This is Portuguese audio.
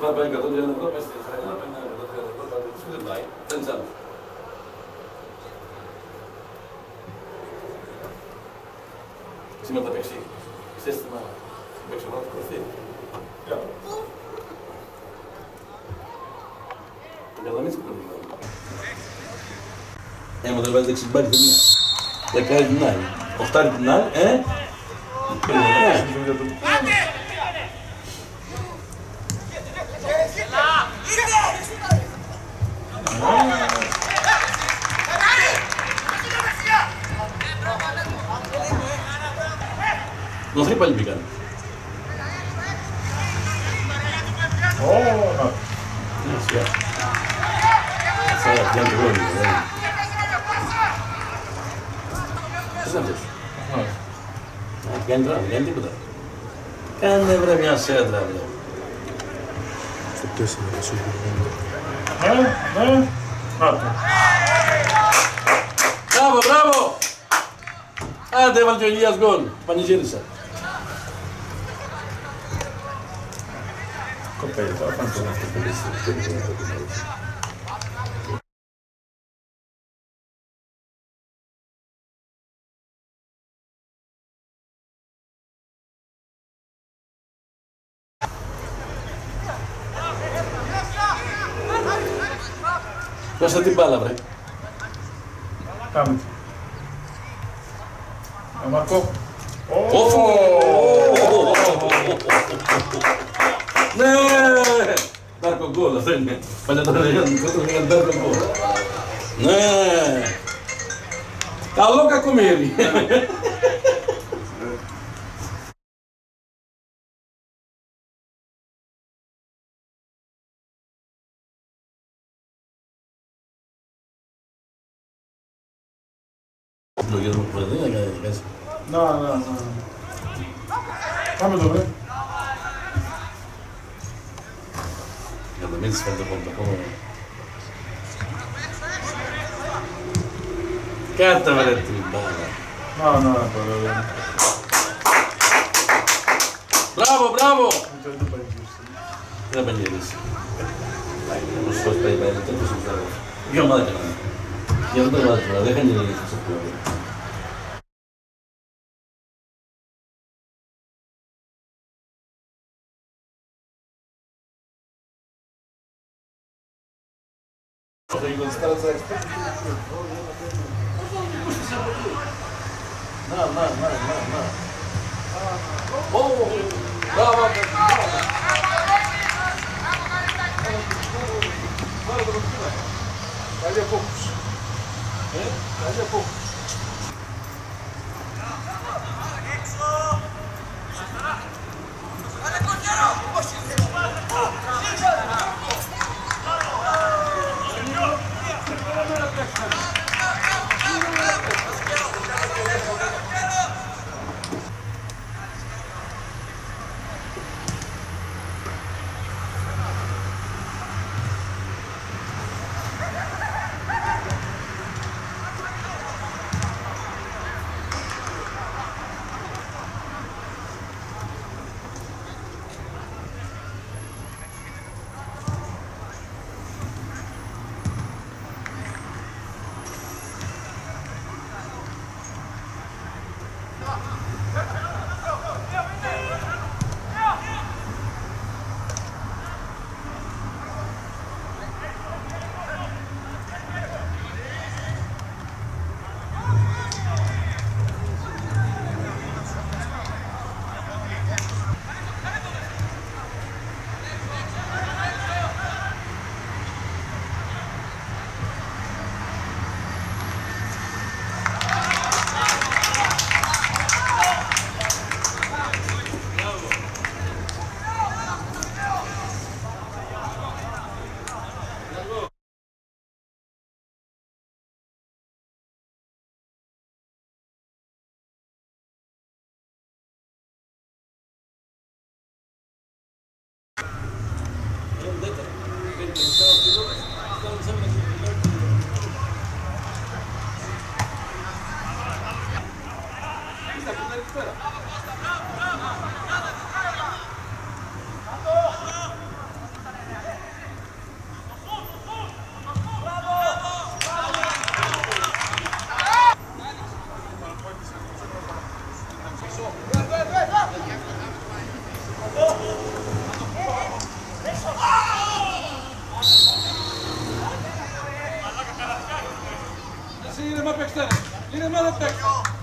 तपाईँका त ल्याउनु भयो पैसा त्यसको vai tension Cima da Pepsi. Isto é uma. Como é que chama? Conhecido. Já. Ela mesmo É uma das bandas que se bate de mim. Da cara de Nai. Cortar de Nai, é? É. दूसरी पंच भी कर Gandra, Gandhi Тесно, да, да, правда. Браво, браво! Аде Валдюльяс гол, понижился. Копейка, а там что-то Questa ti balla, bre. Tam. Marco. Oh! oh, oh, oh, oh Marco gol, senti. Ballatore di Marco gol. Eh. Tá louca com ele. dico io non posso dire che è No, no, no. Fammi dove? Io da me si rende conto come... Canta Valentino, bella. No, no, no, no. Bravo, bravo! La bandiera, sì. Dai, non so, stai bene, tempo si trova. Io male. Io non devo altro, la devo andare a sapere. os caras dizem, não, não, não, não, não. Oh, bravo, Dali a poucos. Dali a Vamos Excellent! だった